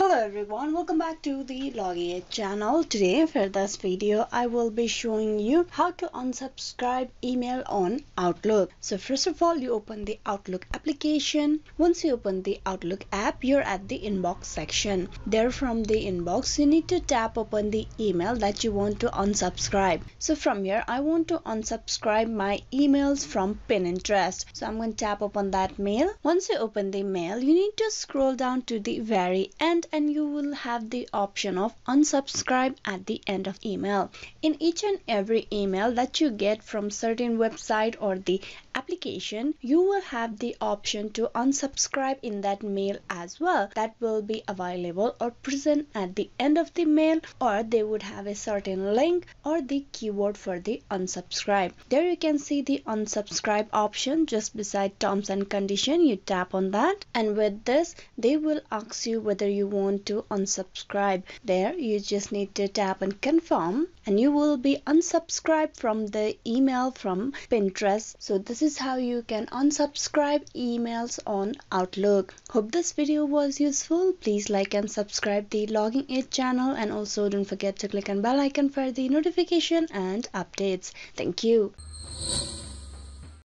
who everyone, welcome back to the Login channel. Today for this video, I will be showing you how to unsubscribe email on Outlook. So first of all, you open the Outlook application. Once you open the Outlook app, you're at the inbox section. There from the inbox, you need to tap open the email that you want to unsubscribe. So from here, I want to unsubscribe my emails from Pinterest. So I'm going to tap open that mail. Once you open the mail, you need to scroll down to the very end and you will have the option of unsubscribe at the end of email. In each and every email that you get from certain website or the application, you will have the option to unsubscribe in that mail as well. That will be available or present at the end of the mail or they would have a certain link or the keyword for the unsubscribe. There you can see the unsubscribe option just beside terms and condition. You tap on that and with this they will ask you whether you want to unsubscribe. There you just need to tap and confirm and you will be unsubscribed from the email from Pinterest. So this is how you can unsubscribe emails on Outlook. Hope this video was useful. Please like and subscribe the Login Aid channel and also don't forget to click on bell icon for the notification and updates. Thank you